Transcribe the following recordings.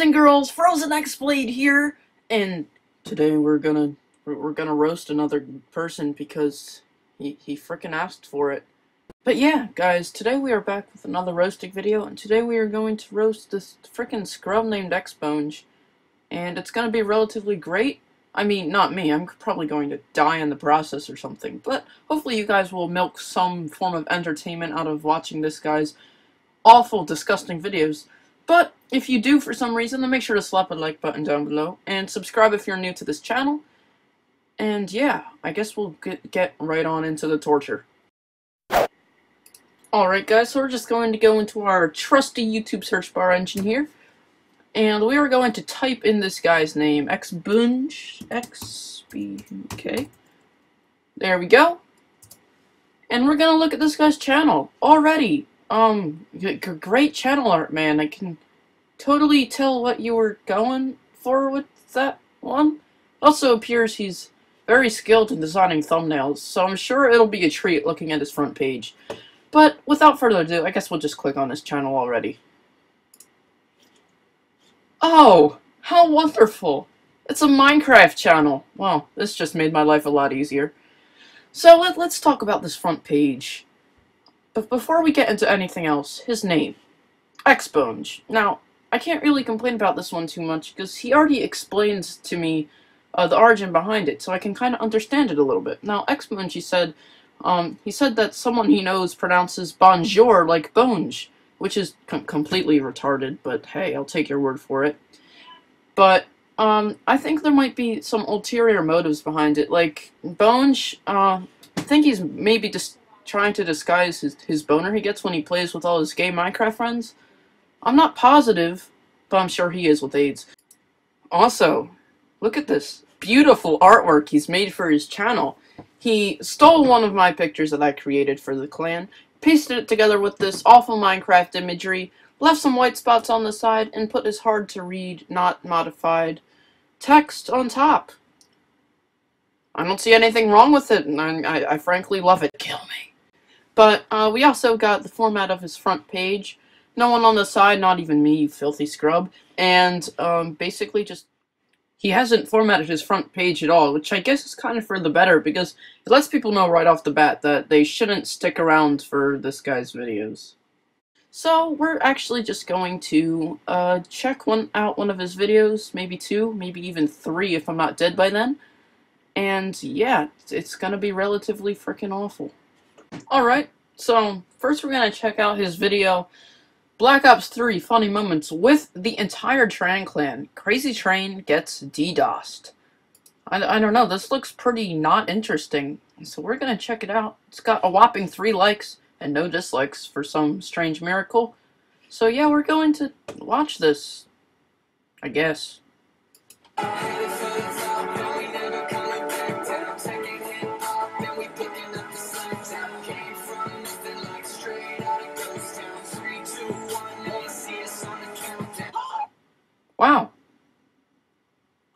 and girls, Frozen X-Blade here, and today we're gonna we're gonna roast another person because he he frickin' asked for it. But yeah, guys, today we are back with another roasting video, and today we are going to roast this frickin' scrub named xBounje, and it's gonna be relatively great. I mean, not me, I'm probably going to die in the process or something, but hopefully you guys will milk some form of entertainment out of watching this guy's awful, disgusting videos. But if you do for some reason, then make sure to slap a like button down below and subscribe if you're new to this channel. And yeah, I guess we'll get, get right on into the torture. Alright guys, so we're just going to go into our trusty YouTube search bar engine here. And we are going to type in this guy's name, xBounje, X-B-K. There we go. And we're gonna look at this guy's channel already. Um, great channel art, man. I can totally tell what you were going for with that one. Also appears he's very skilled in designing thumbnails, so I'm sure it'll be a treat looking at his front page. But without further ado, I guess we'll just click on his channel already. Oh, how wonderful! It's a Minecraft channel. Well, this just made my life a lot easier. So let, us talk about this front page. But before we get into anything else, his name. xBounje. Now, I can't really complain about this one too much, because he already explained to me uh, the origin behind it, so I can kind of understand it a little bit. Now, xBounje, he said, um, he said that someone he knows pronounces bonjour like bonge, which is com completely retarded, but hey, I'll take your word for it. But, um, I think there might be some ulterior motives behind it, like, bonge, uh, I think he's maybe just trying to disguise his, his boner he gets when he plays with all his gay Minecraft friends? I'm not positive, but I'm sure he is with AIDS. Also, look at this beautiful artwork he's made for his channel. He stole one of my pictures that I created for the clan, pasted it together with this awful Minecraft imagery, left some white spots on the side, and put his hard-to-read, not modified text on top. I don't see anything wrong with it, and I, I, I frankly love it. Kill me. But uh, we also got the format of his front page. No one on the side, not even me, you filthy scrub. And um, basically just he hasn't formatted his front page at all, which I guess is kind of for the better because it lets people know right off the bat that they shouldn't stick around for this guy's videos. So we're actually just going to uh, check one out one of his videos, maybe two, maybe even three if I'm not dead by then. And yeah, it's gonna be relatively freaking awful. Alright, so first we're going to check out his video, Black Ops 3 Funny Moments with the entire Tran clan. Crazatrain gets DDoSed. I, I don't know, this looks pretty not interesting, so we're going to check it out. It's got a whopping 3 likes and no dislikes for some strange miracle. So yeah, we're going to watch this, I guess. Wow.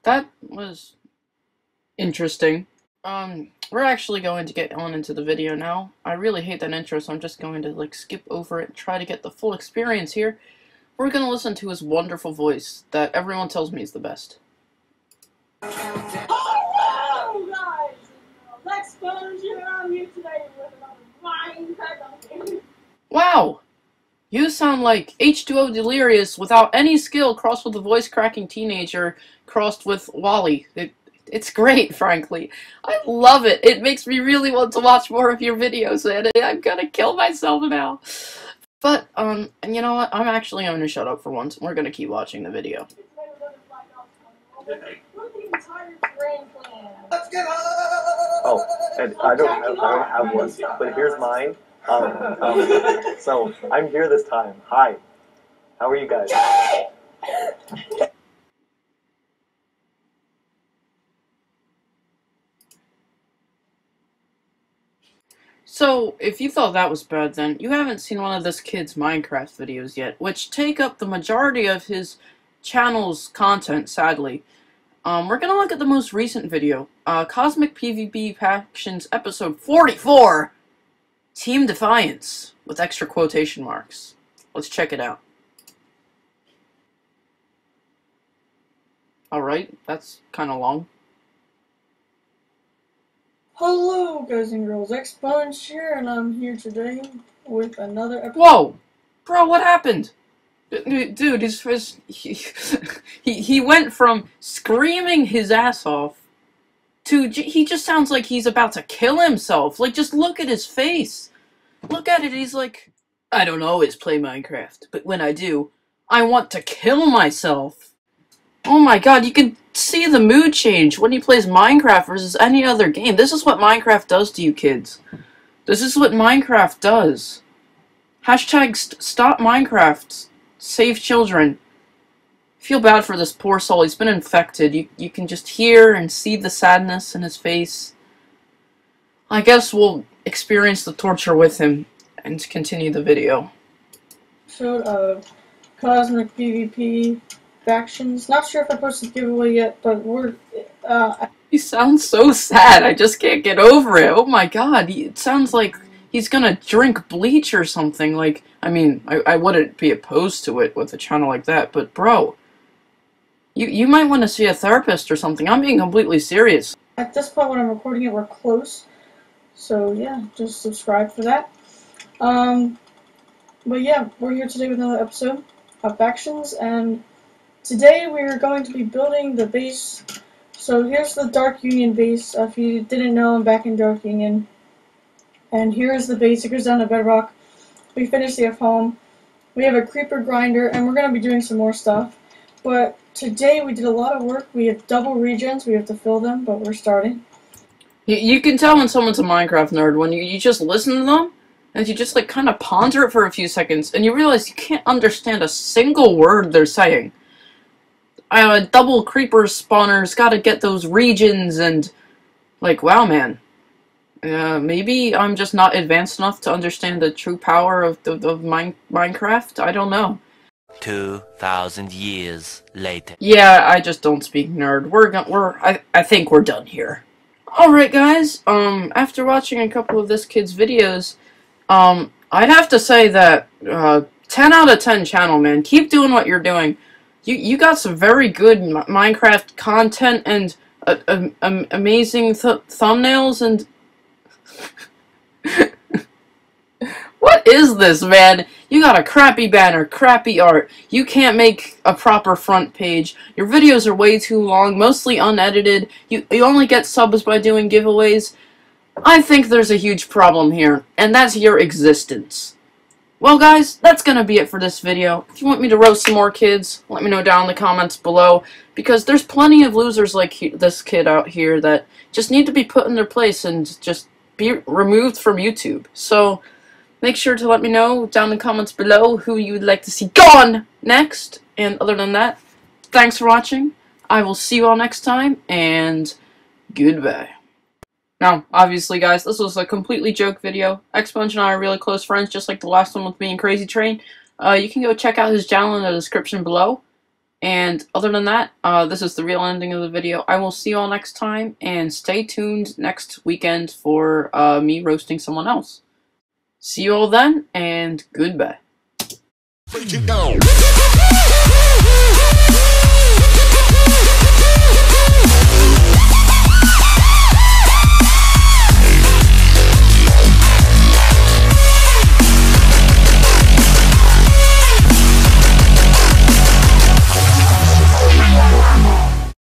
That was interesting. Um, we're actually going to get on into the video now. I really hate that intro, so I'm just going to, like, skip over it and try to get the full experience here. We're gonna listen to his wonderful voice that everyone tells me is the best. Hello, guys! Lex Bones here. I'm here today with another Minecraft Wow! You sound like H2O Delirious without any skill crossed with a voice cracking teenager crossed with Wally. It, it's great, frankly. I love it. It makes me really want to watch more of your videos, and I'm gonna kill myself now. But, um, you know what? I'm actually going to shut up for once. We're gonna keep watching the video. Oh, and I don't have, I don't have one, but here's mine. Um, so I'm here this time. Hi. How are you guys? So, if you thought that was bad then, you haven't seen one of this kid's Minecraft videos yet, which take up the majority of his channel's content, sadly. Um, we're gonna look at the most recent video, uh, Cosmic PvP Factions Episode 44! Team Defiance, with extra quotation marks. Let's check it out. Alright, that's kind of long. Hello, guys and girls. xBounje here, and I'm here today with another episode. Whoa! Bro, what happened? Dude, his, his, he, he, he went from screaming his ass off to he just sounds like he's about to kill himself. Like, just look at his face. Look at it, he's like, I don't always play Minecraft, but when I do, I want to kill myself. Oh my god, you can see the mood change when he plays Minecraft versus any other game. This is what Minecraft does to you kids. This is what Minecraft does. Hashtag st- stop Minecraft. Save children. Feel bad for this poor soul. He's been infected. You you can just hear and see the sadness in his face. I guess we'll experience the torture with him and continue the video. of Cosmic PvP factions. Not sure if I posted the giveaway yet, but we're. Uh, He sounds so sad. I just can't get over it. Oh my god. He, it sounds like he's gonna drink bleach or something. Like, I mean, I, I wouldn't be opposed to it with a channel like that, but bro, you, you might want to see a therapist or something. I'm being completely serious. at this point, when I'm recording it, we're close. So yeah, just subscribe for that. Um, but yeah, we're here today with another episode of factions, and today we are going to be building the base. So here's the Dark Union base. If you didn't know, I'm back in Dark Union. And here's the base. It goes down to bedrock. We finished the F home. We have a creeper grinder, and we're going to be doing some more stuff. But today we did a lot of work. We have double regions. We have to fill them, but we're starting. You, you can tell when someone's a Minecraft nerd when you, you just listen to them and you just like kind of ponder it for a few seconds and you realize you can't understand a single word they're saying. Uh, double creeper spawners gotta get those regions and like wow man. Uh, maybe I'm just not advanced enough to understand the true power of, of, of mine, Minecraft. I don't know. 2,000 years later. Yeah, I just don't speak nerd. We're gonna, we're I I think we're done here. All right, guys. Um, after watching a couple of this kid's videos, um, I'd have to say that uh, ten out of ten channel, man. Keep doing what you're doing. You you got some very good M- Minecraft content and uh, um, um, amazing th- thumbnails and. What is this, man? You got a crappy banner, crappy art. You can't make a proper front page. Your videos are way too long, mostly unedited. You, you only get subs by doing giveaways. I think there's a huge problem here, and that's your existence. Well, guys, that's gonna be it for this video. If you want me to roast some more kids, let me know down in the comments below, because there's plenty of losers like he, this kid out here that just need to be put in their place and just be removed from YouTube. So, Make sure to let me know down in the comments below who you would like to see gone next. And other than that, thanks for watching. I will see you all next time, and goodbye. Now, obviously, guys, this was a completely joke video. xBounje and I are really close friends, just like the last one with me and Crazatrain. Uh, you can go check out his channel in the description below. And other than that, uh, this is the real ending of the video. I will see you all next time, and stay tuned next weekend for uh, me roasting someone else. See you all then, and goodbye. Break it down.